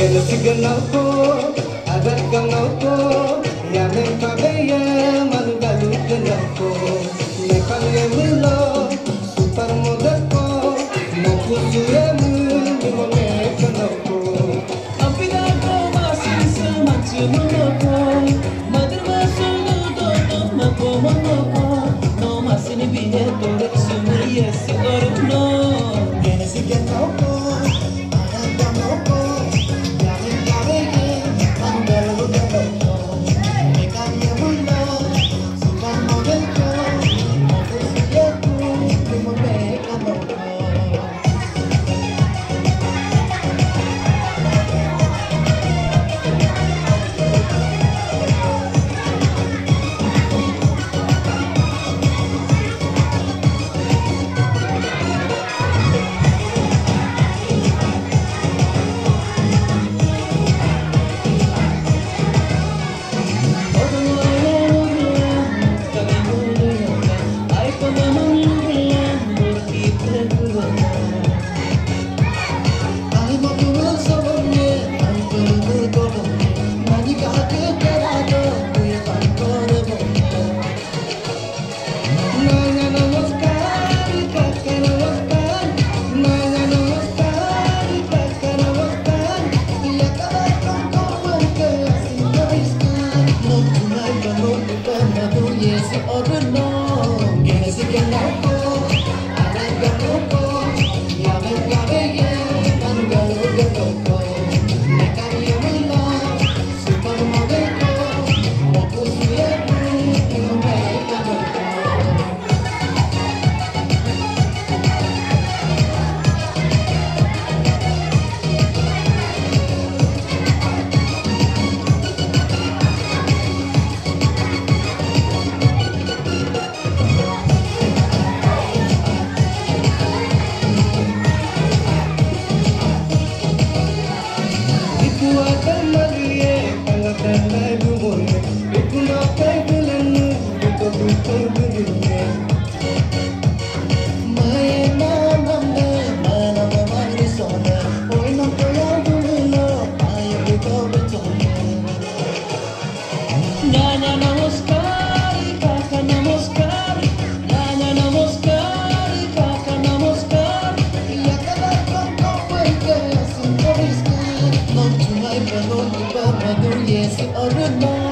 Gana sigana ko, adat gana ko Yamen kabeya malugalu gana ko Nepal ye milo, super model ko Mokusu ye mulu ne gana ko Apida ko masisa matsu mulo ko yes, oh, or no, yes, you can go. It's a rude boy.